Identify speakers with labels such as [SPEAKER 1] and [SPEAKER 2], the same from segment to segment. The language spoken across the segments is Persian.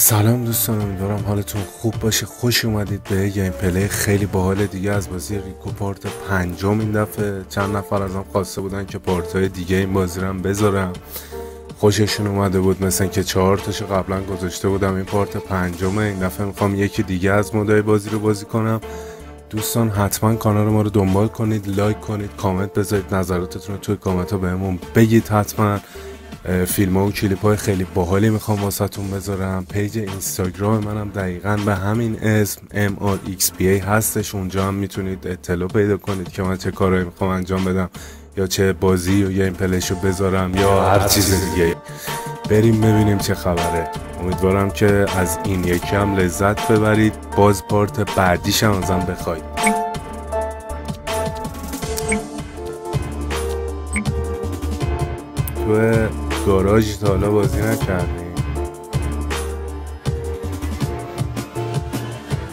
[SPEAKER 1] سلام دوستان امیدوارم حالتون خوب باشه. خوش اومدید به gameplay خیلی باحال دیگه. از بازی RICO part پنجم این دفعه. چند نفر ازم خواسته بودن که part های دیگه این بازی رو بذارم. خوششون اومده بود مثل که چهار تاشو قبلا گذاشته بودم. این part پنجمه این دفعه می‌خوام یکی دیگه از mode ای بازی رو بازی کنم. دوستان حتما کانال ما رو دنبال کنید لایک کنید کامنت بذارید. نظراتتون رو توی کامنت ها بهمون بگید حتما. فیلم ها و کلیپ های خیلی باحالی می‌خوام واسهتون بذارم. پیج اینستاگرام منم دقیقا به همین اسم MRXPA هستش. اونجا هم می‌تونید اطلاع پیدا کنید که من چه کارهایی می‌خوام انجام بدم یا چه بازی یا این پلشو بذارم یا هر چیز دیگه. بریم ببینیم چه خبره. امیدوارم که از این یکم لذت ببرید. باز پارت بعدیش هم ازم بخواید. تو گاراژ تا حالا بازی نکردیم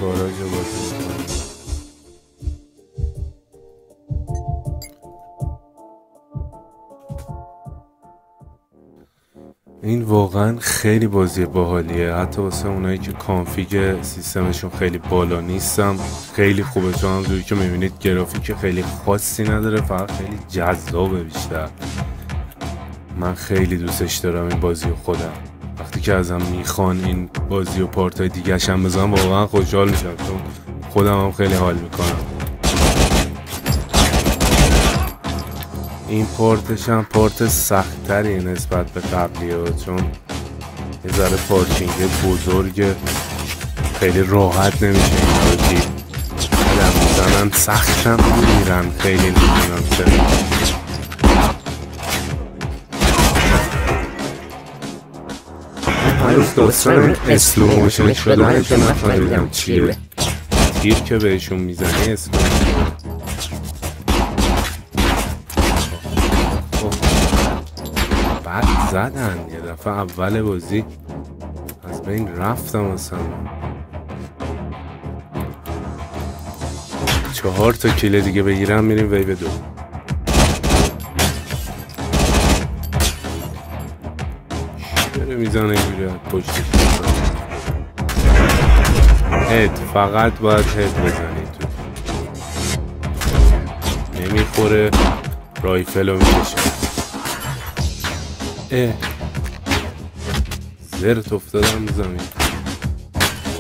[SPEAKER 1] گاراژ بازی این واقعا خیلی بازی باحالیه. حتی واسه اونایی که کانفیگ سیستمشون خیلی بالا نیستم. خیلی خوبه. چون همونجوری که می‌بینید گرافیک خیلی خاصی نداره. فقط خیلی جذابه بیشتر. من خیلی دوستش دارم این بازی خودم. وقتی که ازم می‌خوان این بازی و پارت های دیگه هم بزنم واقعا خوشحال میشم چون خودم هم خیلی حال می‌کنم. این پارتش هم پارت سختتری نسبت به قبلی ها چون یه ذره پارکینگ بزرگ خیلی راحت نمیشه این رو دید. می‌زنن سختم میرن خیلی نمی‌دونم چرا. هنوز داستان slow motion شده نفهمیدم چیه تیر که بهشون می‌زنی slow بعد زدن یه دفعه اول بازی از بین رفتم اصلا چهار تا کیله دیگه بگیرم میریم وی به دو می‌زنه اینجوری پشت. هد فقط باید هد بزنی تو. نمی‌خوره رایفل رو می‌کشه. اه. زرت افتادم زمین.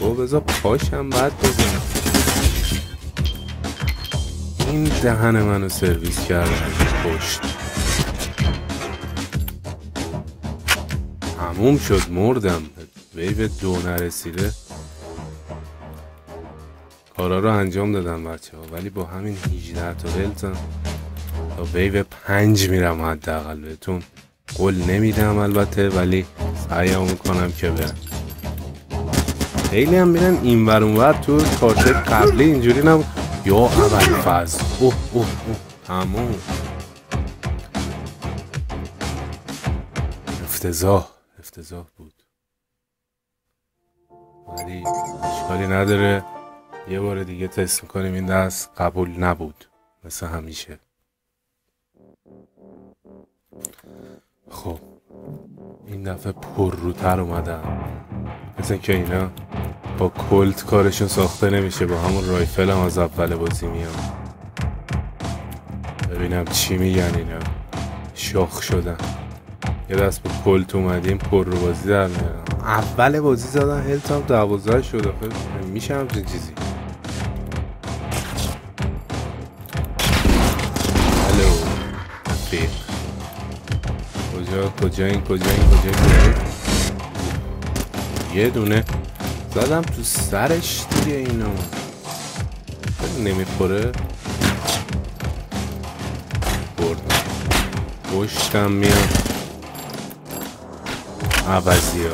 [SPEAKER 1] او بذار پاشم بعد بزنم. این دهن منو سرویس کردن پشت. تموم شد مردم. ویو دو نرسیده. کارا رو انجام دادم بچه ها ولی با همین 18 تا هلتم تا ویو پنج میرم حداقل بهتون. قول نمیدم البته ولی سعیم می‌کنم که برم. خیلی هم میرن این ور اونور تو کارت قبلی اینجوری نم یا اول فاز اوه اوه اوه. تموم. افتضاح. افتضاح بود. ولی اشکالی نداره. یه بار دیگه تست می‌کنیم این دست قبول نبود. مثل همیشه. خب این دفعه پر روتر اومدم. مثل که اینا با کلت کارشون ساخته نمیشه. با همون رایفل هم از اول بازی میام. ببینم چی میگن اینا. شاخ شدن. یه دست با کلت اومدیم پر رو بازی در میارم. اول بازی زدن هلت هم دوازده شده میشه همچین چیزی. هلو فیق. کجا کجا این کجا این کجا این؟ یه دونه. زدم تو سرش دیگه اینو. نمی‌خوره. برد. پشتم میاد. عوضی ها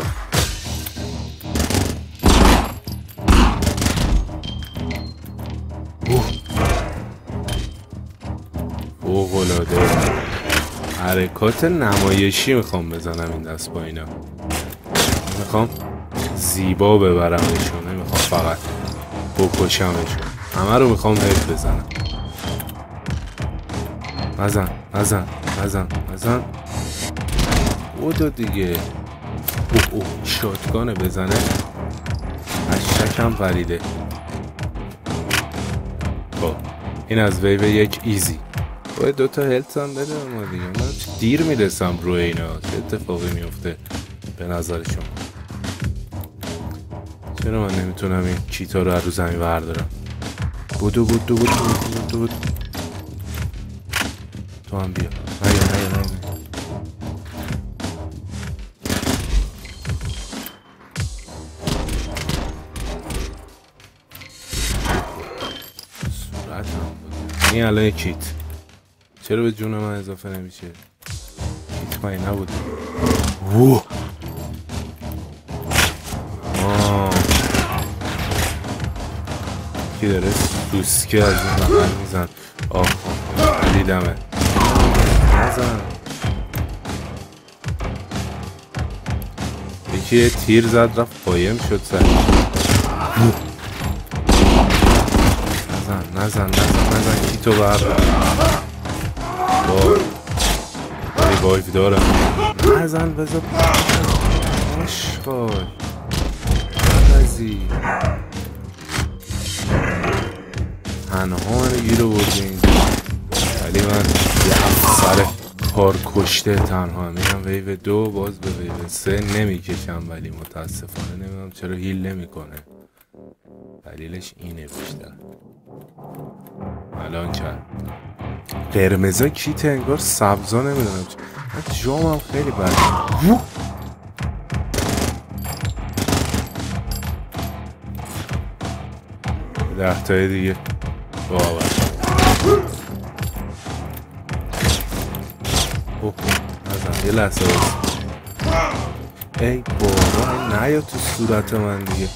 [SPEAKER 1] فوقلاده حرکات نمایشی می‌خوام بزنم این دست با اینا. می‌خوام زیبا ببرمشون نمی‌خوام فقط بکشمشون همه رو می‌خوام هد بزنم. نزن نزن نزن نزن بودو دیگه. اوه اوه شاتگانه بزنه اشکم پریده. خب این از ویو یک ایزی. باید دوتا هلت هم بده ما دیگه. من دیر می‌رسم روی اینا. چه اتفاقی میفته به نظر شما؟ چرا من نمی‌تونم این چیتا رو از رو زمین بردارم؟ بودو بودو بودو بودو بودو تو هم بیا. نیا نیا نیا این الان کیت. چرا به جون من اضافه نمیشه؟ کیت من نبود آه. کی داره؟ سوسکه از این بغل میزن. آه. دیدمه. نزن. یکی تیر زد رفت قایم شد سر. نزن نزن نزن نزن. کی تو بر؟ وای. وای وایف دارم. نزن بذار آشقای نزی تنها گیر بردی اینجا ولی من یه افسر کار کشته تنها میرم. ویو دو باز به ویو سه نمی‌کشم. ولی متاسفانه نمی‌دونم چرا هیل نمی‌کنه. دلیلش اینه بیشتر. الان کرد قرمزا کیت انگار سبزا نمی‌دونم. جامم خیلی بد. ده تای دیگه. باور. اوه نزن یه لحظه بس. ای بابا نیا تو صورت من دیگه.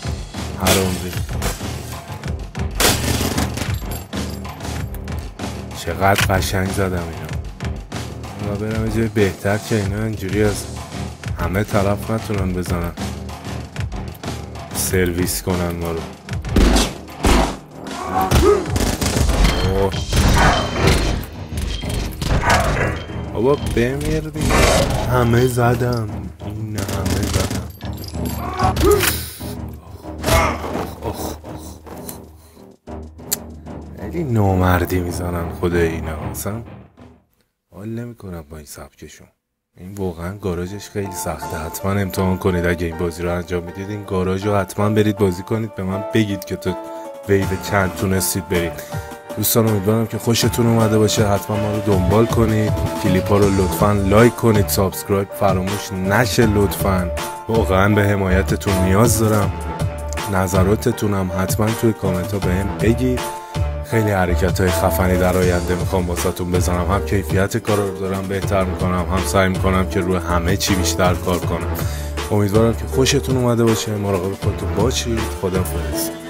[SPEAKER 1] حرام ریخت. چقدر قشنگ زدم اینا ما برم جای بهتر که اینا اینجوری از همه طرف نتونن بزنن. سرویس کنن ما رو. بابا بمیر دیگه همه زدم. این همه زدم. خیلی نامردی می‌زنن خود اینا. اصلا حال نمی‌کنم با این سبکشون. این واقعا گاراژش خیلی سخته. حتما امتحان کنید. اگه این بازی رو انجام می‌دید این گاراژ رو حتما برید بازی کنید. به من بگید که تو ویو چند تونستید برید. دوستان امیدوارم که خوشتون اومده باشه. حتما ما رو دنبال کنید. کلیپ ها رو لطفا لایک کنید. subscribe فراموش نشه لطفا. واقعا به حمایتتون نیاز دارم. نظراتتونم حتما توی کامنت ها بهم بگید. خیلی حرکت های خفنی در آینده می‌خوام واسهتون بزنم. هم کیفیت کار رو دارم بهتر می‌کنم هم سعی می‌کنم که روی همه چی بیشتر کار کنم. امیدوارم که خوشتون اومده باشه. مراقب خودتون باشید. خدافظ